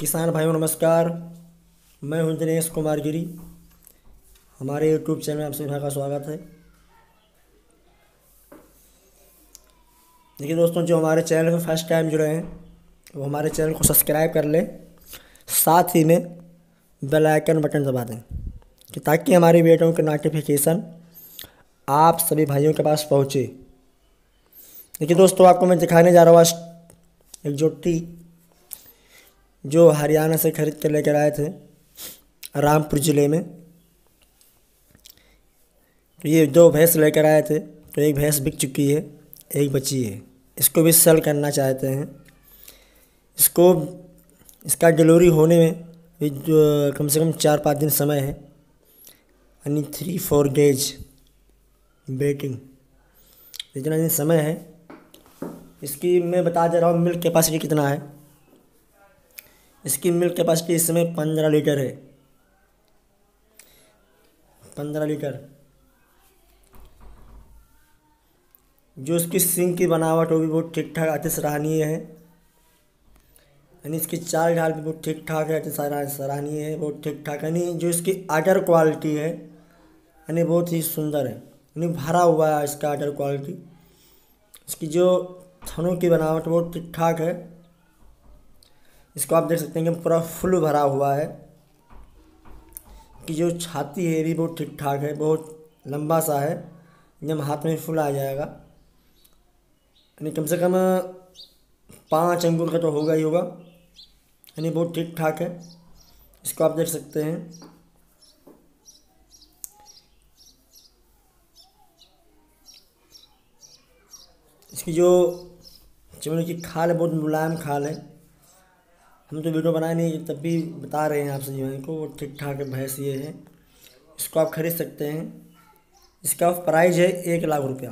किसान भाइयों, नमस्कार। मैं हूँ दिनेश कुमार गिरी। हमारे यूट्यूब चैनल में आप सभी का स्वागत है। देखिए दोस्तों, जो हमारे चैनल में फ़र्स्ट टाइम जुड़े हैं, वो हमारे चैनल को सब्सक्राइब कर लें। साथ ही में बेल आइकन बटन दबा दें, कि ताकि हमारी वीडियो के नोटिफिकेशन आप सभी भाइयों के पास पहुँचे। देखिए दोस्तों, आपको मैं दिखाने जा रहा हूँ एक जोटी जो हरियाणा से खरीद कर लेकर आए थे, रामपुर ज़िले में। तो ये दो भैंस लेकर आए थे तो एक भैंस बिक चुकी है, एक बची है। इसको भी सेल करना चाहते हैं। इसको, इसका डिलीवरी होने में भी जो, कम से कम चार पाँच दिन समय है। यानी थ्री फोर डेज़ वेटिंग इतना दिन समय है। इसकी मैं बता दे रहा हूँ मिल्क कैपेसिटी कितना है। इसकी मिल्क कैपेसिटी इस समय पंद्रह लीटर है। पंद्रह लीटर। जो इसकी सिंग की बनावट वो भी बहुत ठीक ठाक अति सराहनीय है। यानी इसकी चाल ढाल भी बहुत ठीक ठाक है अति सराहनीय है, बहुत ठीक ठाक यानी जो इसकी आर्डर क्वालिटी है, यानी बहुत ही सुंदर है। यानी भरा हुआ है इसका आर्डर क्वालिटी। इसकी जो थनों की बनावट बहुत ठीक ठाक है। इसको आप देख सकते हैं कि पूरा फुल भरा हुआ है। कि जो छाती है भी बहुत ठीक ठाक है, बहुत लंबा सा है। एकदम हाथ में फुल आ जाएगा। यानी कम से कम पाँच अंगुल का तो होगा ही होगा। यानी बहुत ठीक ठाक है। इसको आप देख सकते हैं। इसकी जो चमड़े की खाल है, बहुत मुलायम खाल है। हम तो वीडियो बनाए नहीं तब भी बता रहे हैं आप सभी भाई को, वो ठीक ठाक भैंस ये है। इसको आप खरीद सकते हैं। इसका प्राइस है एक लाख रुपया।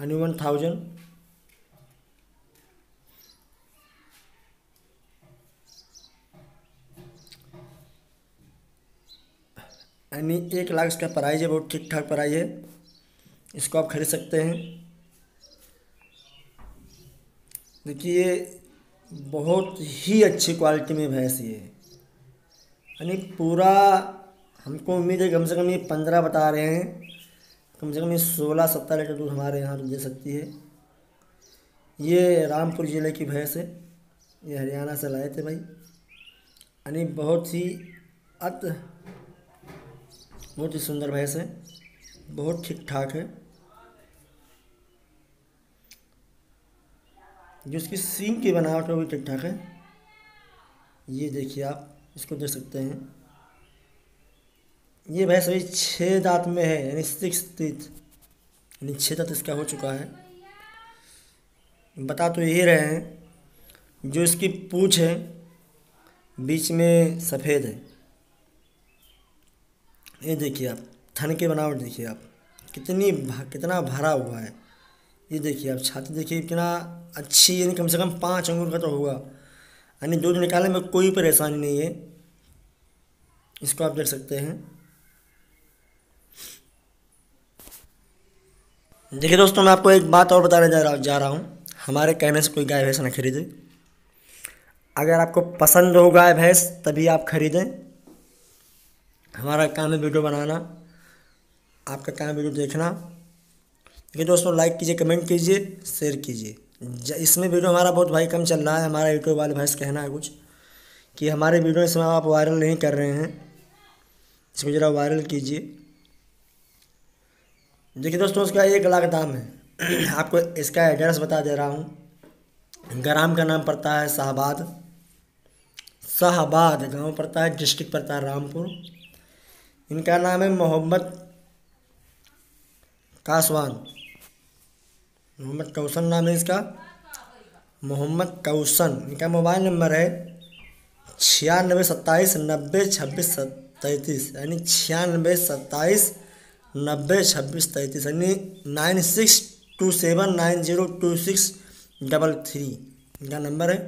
यानी वन थाउज़ेंड यानी एक लाख इसका प्राइज है, बहुत ठीक ठाक प्राइज है। इसको आप खरीद सकते हैं। देखिए बहुत ही अच्छी क्वालिटी में भैंस ये यानी पूरा हमको उम्मीद है कम से कम ये पंद्रह बता रहे हैं। कम से कम ये सोलह सत्तर लीटर दूध हमारे यहाँ दे सकती है। ये रामपुर ज़िले की भैंस है। ये हरियाणा से लाए थे भाई। यानी बहुत ही अत बहुत ही सुंदर भैंस है। बहुत ठीक ठाक है। जो इसकी सींग की बनावट है वो ठीक ठाक है ये देखिए आप इसको देख सकते हैं। ये भैंस अभी छः दांत में है यानी सिक्स टीथ यानी छः दांत इसका हो चुका है। बता तो यही रहे हैं जो इसकी पूछ है बीच में सफ़ेद है। ये देखिए आप थन की बनावट देखिए आप कितनी भा, कितना भरा हुआ है। ये देखिए, आप छाती देखिए कितना अच्छी, यानी कम से कम पाँच अंगूर का तो होगा। यानी दूध निकालने में कोई परेशानी नहीं है। इसको आप देख सकते हैं। देखिए दोस्तों, मैं आपको एक बात और बताने जा रहा जा रहा हूँ। हमारे कहने से कोई गाय, भैंस ना खरीदे। अगर आपको पसंद हो गाय, भैंस, तभी आप खरीदें। हमारा काम है वीडियो बनाना। आपका काम है वीडियो देखना। देखिए दोस्तों लाइक कीजिए कमेंट कीजिए शेयर कीजिए। इसमें वीडियो हमारा बहुत भाई कम चल रहा है। हमारा यूट्यूब वाले भाई से कहना है कुछ कि हमारे वीडियो इसमें आप वायरल नहीं कर रहे हैं। इसको ज़रा वायरल कीजिए। देखिए दोस्तों उसका एक लाख दाम है। आपको इसका एड्रेस बता दे रहा हूँ। ग्राम का नाम पड़ता है शाहबाद। शाहबाद गाँव पड़ता है डिस्ट्रिक्ट पड़ता है रामपुर। इनका नाम है मोहम्मद कासवान। मोहम्मद कौसन नाम है इसका? मोहम्मद कौसन। इनका मोबाइल नंबर है छियानबे सत्ताईस नब्बे छब्बीस तैंतीस यानी छियानबे सत्ताईस नब्बे छब्बीस तैंतीस यानी nine six two seven nine zero two six double three. इनका नंबर है।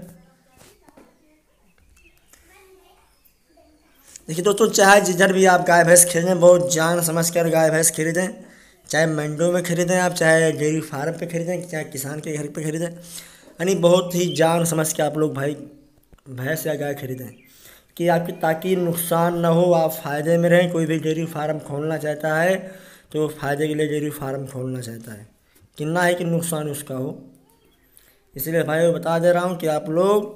देखिए दोस्तों, चाहे जिधर भी आप गाय भैंस खरीदें बहुत जान समझ कर गाय भैंस खरीदें चाहे मंडियों में ख़रीदें, आप चाहे डेयरी फार्म पे ख़रीदें, चाहे किसान के घर पे ख़रीदें, यानी बहुत ही जान समझ के आप लोग भाई भैंस या गाय खरीदें कि आपकी ताकि नुकसान ना हो, आप फ़ायदे में रहें, कोई भी डेयरी फार्म खोलना चाहता है तो फ़ायदे के लिए डेयरी फार्म खोलना चाहता है। कि ना है कि नुकसान उसका हो। इसलिए भाई बता दे रहा हूँ कि आप लोग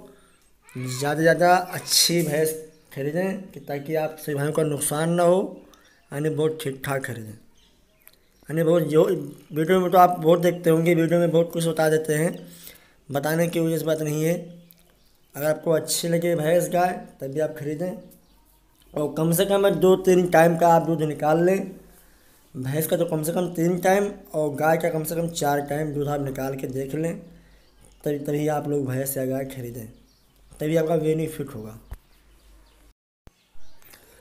ज़्यादा ज़्यादा अच्छी भैंस खरीदें कि ताकि आप सभी भाइयों का नुकसान ना हो, यानी बहुत ठीक ठाक खरीदें। यानी बहुत जो, वीडियो में तो आप बहुत देखते होंगे, वीडियो में बहुत कुछ बता देते हैं। बताने की वजह से बात नहीं है। अगर आपको अच्छी लगे भैंस गाय, तब भी आप खरीदें। और कम से कम दो तीन टाइम का आप दूध निकाल लें। भैंस का तो कम से कम तीन टाइम और गाय का कम से कम चार टाइम दूध आप निकाल के देख लें। तभी तभी आप लोग भैंस या गाय खरीदें। तभी आपका बेनिफिट होगा।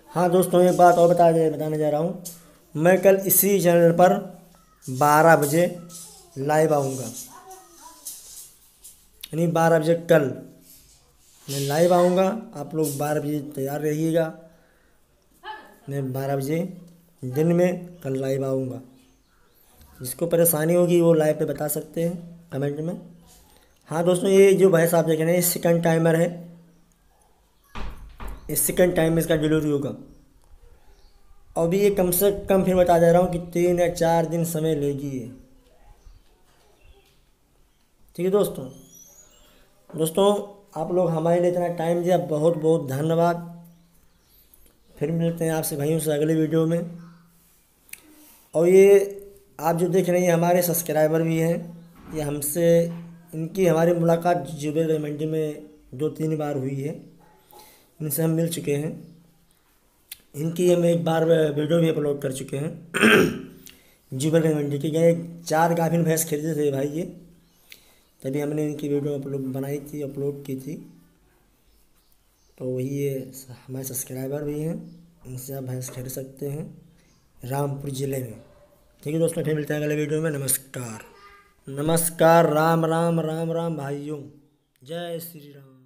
हाँ दोस्तों, एक बात और बता बताने जा रहा हूँ। मैं कल इसी चैनल पर बारह बजे लाइव आऊँगा। यानी बारह बजे कल मैं लाइव आऊँगा। आप लोग बारह बजे तैयार रहिएगा। मैं बारह बजे दिन में कल लाइव आऊँगा। जिसको परेशानी होगी वो लाइव पे बता सकते हैं कमेंट में। हाँ दोस्तों, ये जो भैंस आप देख रहे हैं सेकंड टाइमर है। इस सेकंड टाइम में इसका डिलीवरी होगा। अभी ये कम से कम फिर बता दे रहा हूँ कि तीन या चार दिन समय लेगी ये। ठीक है दोस्तों? दोस्तों, आप लोग हमारे लिए इतना टाइम दिया बहुत बहुत धन्यवाद। फिर मिलते हैं आपसे भाइयों से अगले वीडियो में। और ये आप जो देख रहे हैं हमारे सब्सक्राइबर भी हैं। ये हमसे, इनकी हमारी मुलाकात जुबेर मंडी में दो तीन बार हुई है। इनसे हम मिल चुके हैं। इनकी हम एक बार वीडियो भी अपलोड कर चुके हैं। जुबल मंडी की। चार गाभिन भैंस खरीदे थे भाई ये। तभी हमने इनकी वीडियो अपलोड बनाई थी, अपलोड की थी। तो वही ये हमारे सब्सक्राइबर भी हैं इनसे आप भैंस खरीद सकते हैं रामपुर ज़िले में। ठीक है दोस्तों, फिर मिलते हैं अगले वीडियो में। नमस्कार। नमस्कार, राम राम राम राम भाइयों। जय श्री राम।